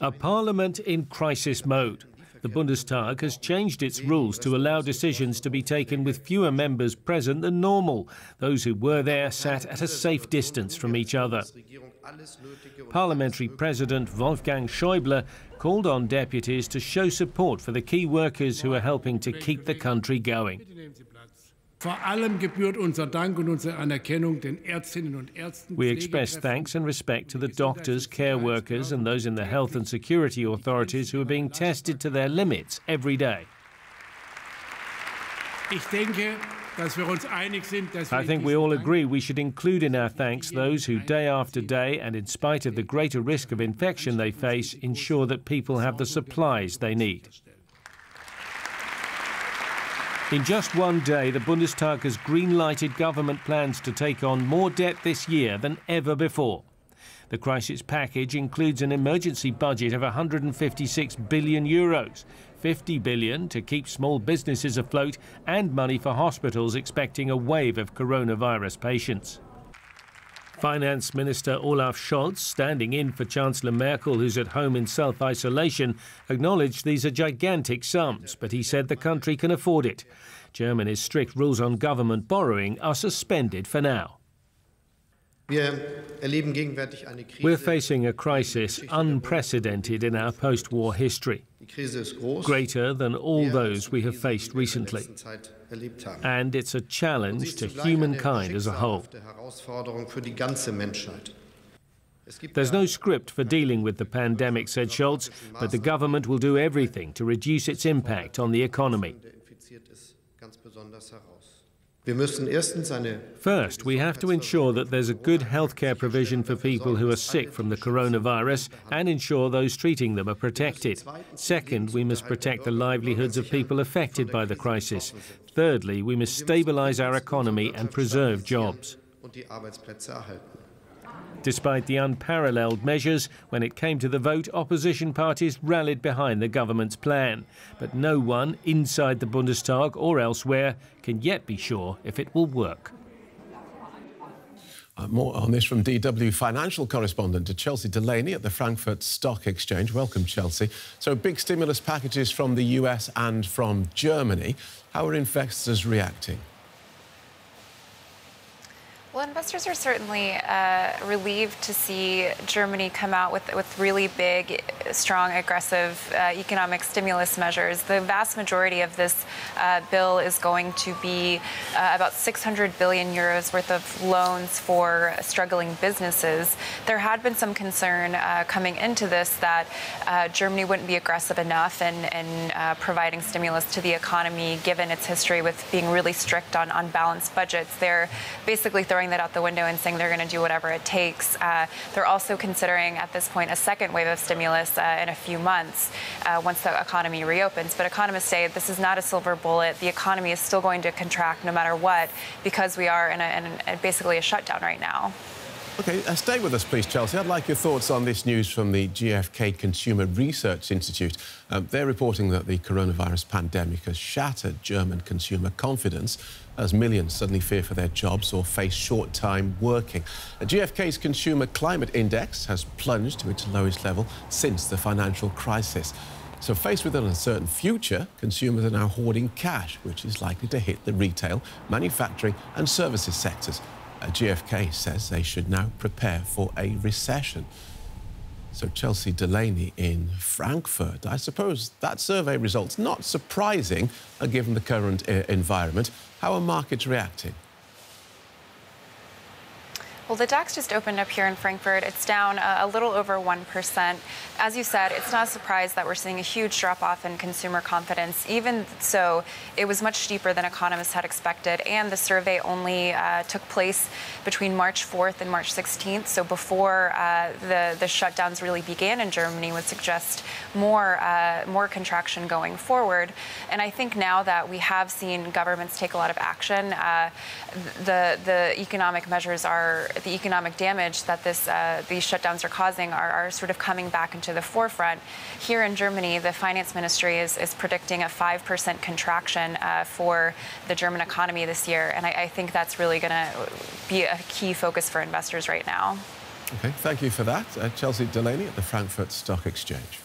A parliament in crisis mode. The Bundestag has changed its rules to allow decisions to be taken with fewer members present than normal. Those who were there sat at a safe distance from each other. Parliamentary President Wolfgang Schäuble called on deputies to show support for the key workers who are helping to keep the country going. Vor allem gebührt unser Dank und unsere Anerkennung den Ärztinnen und Ärzten. We express thanks and respect to the doctors, care workers, and those in the health and security authorities who are being tested to their limits every day. Ich denke, dass wir uns einig sind, dass I think we all agree we should include in our thanks those who, day after day, and in spite of the greater risk of infection they face, ensure that people have the supplies they need. In just one day, the Bundestag has green-lighted government plans to take on more debt this year than ever before. The crisis package includes an emergency budget of 156 billion euros, 50 billion to keep small businesses afloat and money for hospitals expecting a wave of coronavirus patients. Finance Minister Olaf Scholz, standing in for Chancellor Merkel, who's at home in self isolation, acknowledged these are gigantic sums, but he said the country can afford it. Germany's strict rules on government borrowing are suspended for now. We're facing a crisis unprecedented in our post war history, greater than all those we have faced recently. And it's a challenge to humankind as a whole. There's no script for dealing with the pandemic, said Scholz, but the government will do everything to reduce its impact on the economy. First, we have to ensure that there's a good healthcare provision for people who are sick from the coronavirus and ensure those treating them are protected. Second, we must protect the livelihoods of people affected by the crisis. Thirdly, we must stabilize our economy and preserve jobs. Despite the unparalleled measures, when it came to the vote, opposition parties rallied behind the government's plan. But no one inside the Bundestag or elsewhere can yet be sure if it will work. Uh, more on this from DW financial correspondent to Chelsea Delaney at the Frankfurt Stock Exchange. Welcome, Chelsea. So, big stimulus packages from the US and from Germany. How are investors reacting? Well, investors are certainly uh, relieved to see Germany come out with, with really big, strong, aggressive uh, economic stimulus measures. The vast majority of this uh, bill is going to be uh, about 600 billion euros worth of loans for struggling businesses. There had been some concern uh, coming into this that uh, Germany wouldn't be aggressive enough in, in providing stimulus to the economy, given its history with being really strict on unbalanced budgets. They're basically throwing throwing that out the window and saying they're going to do whatever it takes. Uh, they're also considering at this point a second wave of stimulus uh, in a few months uh, once the economy reopens. But economists say this is not a silver bullet. The economy is still going to contract no matter what because we are in, a, in a, basically a shutdown right now. OK, uh, stay with us, please, Chelsea. I'd like your thoughts on this news from the GfK Consumer Research Institute. Um, they're reporting that the coronavirus pandemic has shattered German consumer confidence as millions suddenly fear for their jobs or face short time working. GfK's Consumer Climate Index has plunged to its lowest level since the financial crisis. So, faced with an uncertain future, consumers are now hoarding cash, which is likely to hit the retail, manufacturing, and services sectors. GfK says they should now prepare for a recession. So Chelsea Delaney in Frankfurt. I suppose that survey results not surprising uh, given the current uh, environment. How are markets reacting? Well, the DAX just opened up here in Frankfurt. It's down a, a little over 1%. As you said, it's not a surprise that we're seeing a huge drop off in consumer confidence. Even so, it was much steeper than economists had expected, and the survey only uh, took place between March 4th and March 16th. So before uh, the, the shutdowns really began in Germany, would suggest more, uh, more contraction going forward. And I think now that we have seen governments take a lot of action, uh, the, the economic measures are the economic damage that this, uh, these shutdowns are causing are, are, sort of coming back into the forefront. Here in Germany, the finance ministry is, is predicting a 5% contraction uh, for the German economy this year. And I, I think that's really going to be a key focus for investors right now. OK, thank you for that. Uh, Chelsea Delaney at the Frankfurt Stock Exchange.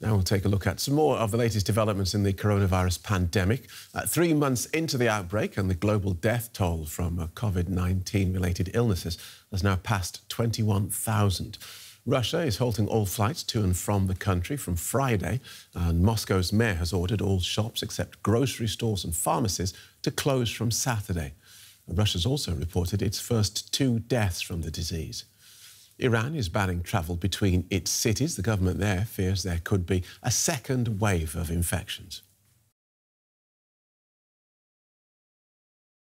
Now we'll take a look at some more of the latest developments in the coronavirus pandemic. Uh, three months into the outbreak and the global death toll from uh, COVID-19 related illnesses has now passed 21,000. Russia is halting all flights to and from the country from Friday, and Moscow's mayor has ordered all shops except grocery stores and pharmacies to close from Saturday. Russia's also reported its first two deaths from the disease. Iran is banning travel between its cities. The government there fears there could be a second wave of infections.